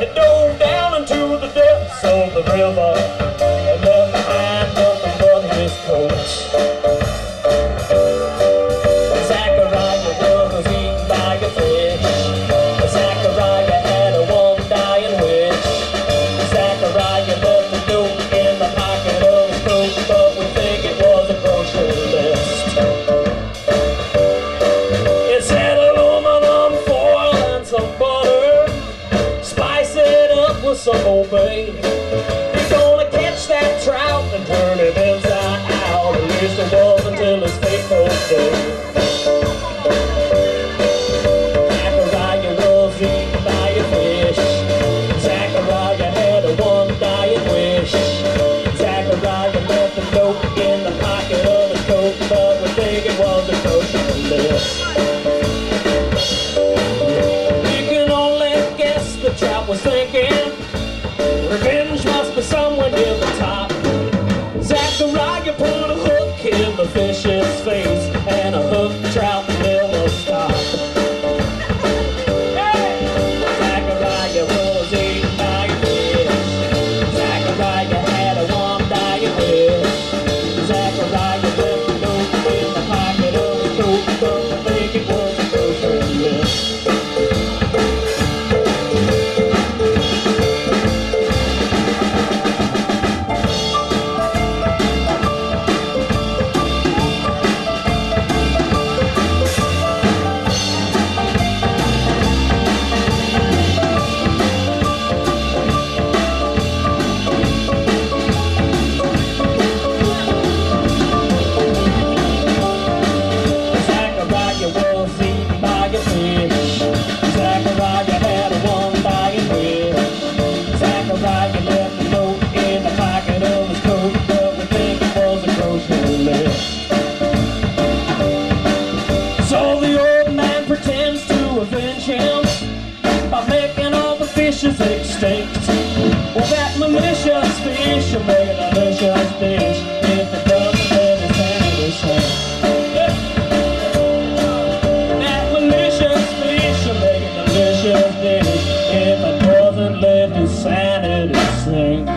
It dove down into the depths of the river and left behind nothing but his coat. Old bait. He's gonna catch that trout and turn it inside out. At least it was until his fateful day. Was eaten near the top. Zachariah put a hook in the fish's face, So the old man pretends to avenge him by making all the fishes extinct. Well, that malicious fish make a delicious dish if it doesn't let his sanity sink. That malicious fish delicious if it doesn't let his sanity sink.